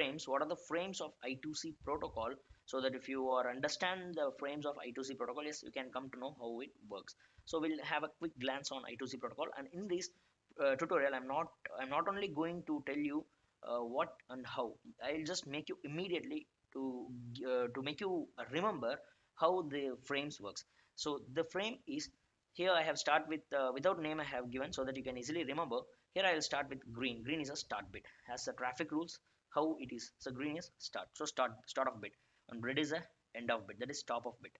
frames what are the frames of i2c protocol so that if you are understand the frames of i2c protocol yes you can come to know how it works. So we'll have a quick glance on i2c protocol and in this uh, tutorial i'm not i'm not only going to tell you uh, what and how. I'll just make you immediately to uh, to make you remember how the frames works. So the frame is here i have start with uh, without name i have given so that you can easily remember. Here i will start with green. Green is a start bit. As the traffic rules how it is? So green is start. So start start of bit. And red is a end of bit. That is top of bit.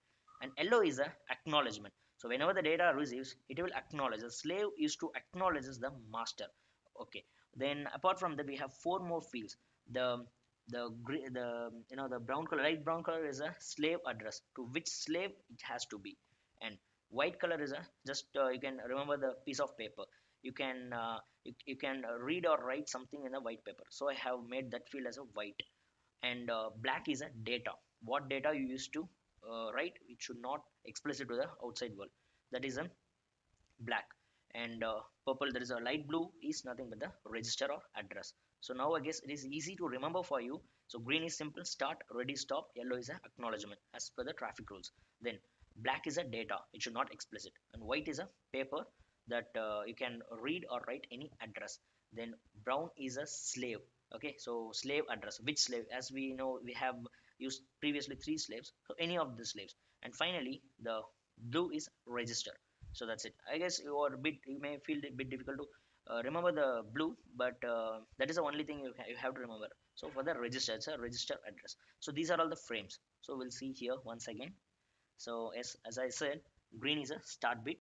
And yellow is a acknowledgement. So whenever the data receives it will acknowledge. The slave is to acknowledge the master. Okay. Then apart from that we have four more fields. The the the you know the brown color light brown color is a slave address. To which slave it has to be. And white color is a just uh, you can remember the piece of paper. You can uh, you, you can read or write something in a white paper. So i have made that field as a white. And uh, black is a data. What data you used to write it should not explicit to the outside world. That is a black. And uh, purple there is a light blue is nothing but the register or address. So now i guess it is easy to remember for you. So green is simple start ready stop. Yellow is a acknowledgement as per the traffic rules. Then black is a data. It should not explicit. And white is a paper that uh, you can read or write any address. Then brown is a slave. Okay so slave address. Which slave? As we know we have used previously three slaves. So any of the slaves. And finally the blue is register. So that's it. I guess you are a bit you may feel a bit difficult to uh, remember the blue but uh, that is the only thing you, ha you have to remember. So for the register it's a register address. So these are all the frames. So we'll see here once again so as, as i said green is a start bit